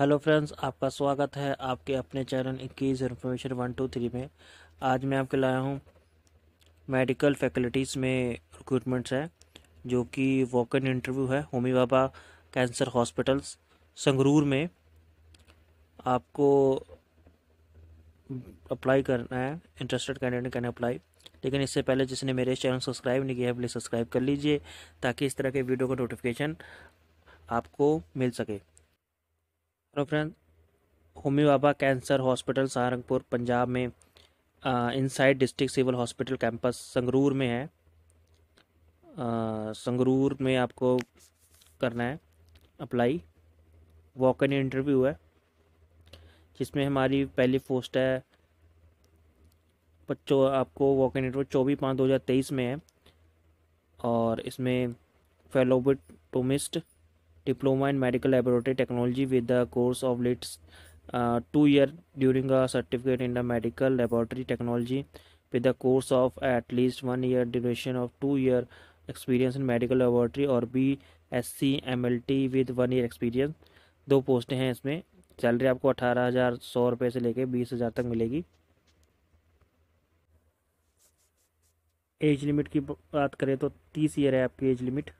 Hello friends, आपका स्वागत है आपके अपने चैनल इक्कीस इन्फॉर्मेशन वन टू थ्री में। आज मैं आपके लाया हूँ मेडिकल फैकल्टीज़ में रिक्रूटमेंट्स है, जो कि वॉक इन इंटरव्यू है होमी बाबा कैंसर हॉस्पिटल्स संगरूर में। आपको अप्लाई करना है इंटरेस्टेड कैंडिडेट कैन अप्लाई लेकिन इससे पहले जिसने मेरे चैनल सब्सक्राइब नहीं किया है प्लीज़ सब्सक्राइब कर लीजिए, ताकि इस तरह के वीडियो का नोटिफिकेशन आपको मिल सके। Friend Homi Bhabha cancer hospital Saharanpur Punjab में inside district civil hospital campus Sangrur में है। आ, संगरूर में आपको करना है अप्लाई। वॉक इन इंटरव्यू है जिसमें हमारी पहली पोस्ट है बच्चों आपको वॉक इन इंटरव्यू चौबीस पाँच दो हज़ार तेईस में है। और इसमें phlebotomist diploma in medical laboratory technology with the course of lit uh, two year during a certificate in the medical laboratory technology with the course of at least one year duration of two year experience in medical laboratory और B S C M L T with one year experience दो पोस्टें हैं इसमें salary आपको अठारह हज़ार सौ रुपये से लेके बीस हज़ार तक मिलेगी एज लिमिट की बात करें तो तीस ईयर है आपकी एज लिमिट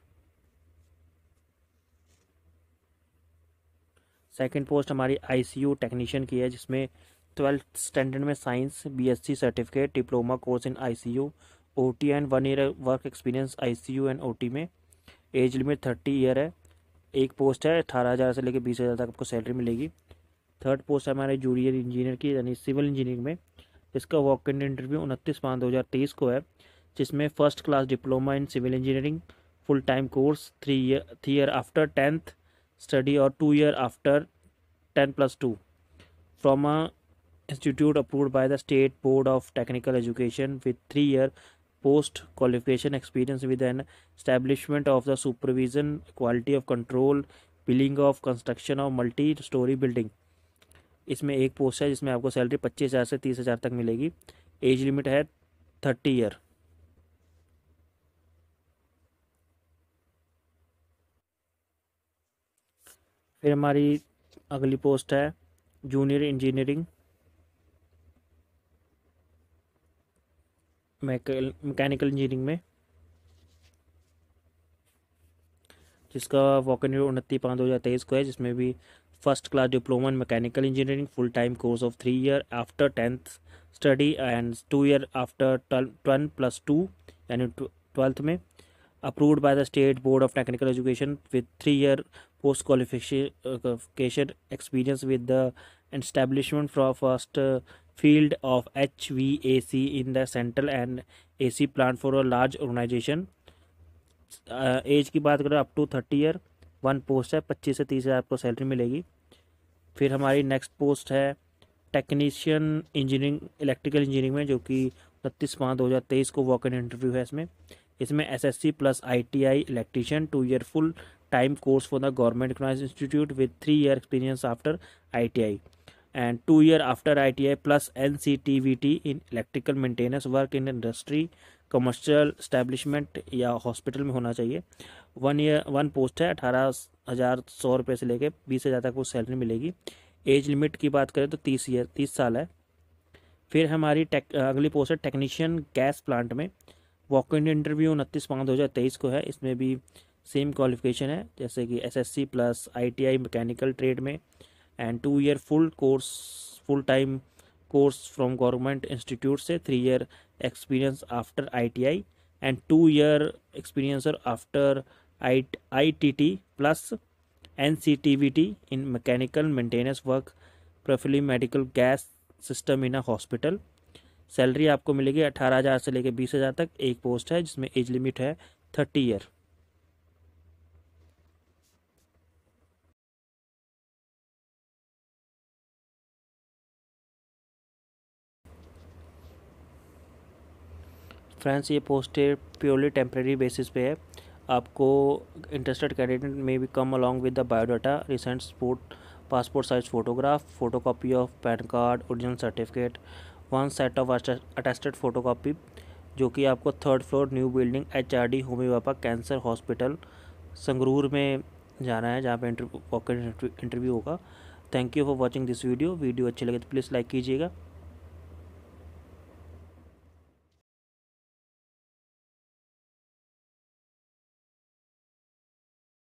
सेकंड पोस्ट हमारी आईसीयू टेक्नीशियन की है, जिसमें ट्वेल्थ स्टैंडर्ड में science BSc certificate diploma course in ICU OT and one year work experience ICU and OT में। एज लिमिट थर्टी ईयर है। एक पोस्ट है अठारह हज़ार से लेकर बीस हज़ार तक आपको सैलरी मिलेगी। थर्ड पोस्ट है हमारे जूनियर इंजीनियर की, यानी सिविल इंजीनियरिंग में इसका वॉक इन इंटरव्यू उनतीस पाँच दो हज़ार तेईस को है, जिसमें first class diploma in civil engineering full time course three year three year after tenth study or two year after 10 plus 2 from a institute approved by the state board of technical education with three year post qualification experience with an establishment of the supervision quality of control billing of construction of multi storey building इसमें एक post है जिसमें आपको salary पच्चीस हज़ार से तीस हज़ार तक मिलेगी एज लिमिट है थर्टी ईयर फिर हमारी अगली पोस्ट है जूनियर इंजीनियरिंग मैकेनिकल इंजीनियरिंग में। जिसका वॉकन उनतीस पाँच दो हज़ार तेईस को है, जिसमें भी first class diploma in mechanical engineering full time course of three year after tenth study and two year after twelve plus two यानी ट्वेल्थ में। Approved by the state board of technical education with three year post qualification experience with the establishment fro first field of H V A C in the central and A C plan for a large organisation age की बात करें up to thirty year one post है, पच्चीस से तीस हज़ार आपको salary मिलेगी। फिर हमारी नेक्स्ट पोस्ट है टेक्नीशियन इंजीनियरिंग इलेक्ट्रिकल इंजीनियरिंग में, जो कि उनतीस पाँच दो हज़ार तेईस को वॉक इन इंटरव्यू है इसमें। इसमें SSC plus ITI electrician two year full time course for the government institute with three year experience after ITI and two year after ITI plus NCTVT in electrical maintenance work in industry commercial establishment या hospital में होना चाहिए। One year one post है, अठारह हज़ार सौ रुपये से लेके बीस हज़ार तक वो सैलरी मिलेगी। एज लिमिट की बात करें तो तीस ईयर तीस साल है। फिर हमारी टेक अगली पोस्ट है टेक्नीशियन गैस प्लांट में। वॉक इन इंटरव्यू उनतीस पाँच दो हज़ार तेईस को है। इसमें भी सेम क्वालिफिकेशन है, जैसे कि SSC plus ITI mechanical trade में and two year full course full time course from government institute से three year experience after ITI and two year experience after I I T T plus N C T V T in mechanical maintenance work preferably medical gas system in a hospital salary आपको मिलेगी अठारह हज़ार से लेकर बीस हज़ार तक, एक पोस्ट है जिसमें एज लिमिट है थर्टी ईयर। फ्रेंड्स, ये पोस्ट प्योरली टेम्प्रेरी बेसिस पे है। आपको इंटरेस्टेड कैंडिडेट में भी come along with the biodata recent sport passport size photograph photo copy of PAN card original certificate one set of attested photocopy, जो कि आपको third floor new building H R D Homi Bhabha cancer hospital, Sangrur में जाना है, जहाँ पे interview interview होगा। Thank you for watching this video video अच्छी लगे तो प्लीज़ लाइक कीजिएगा।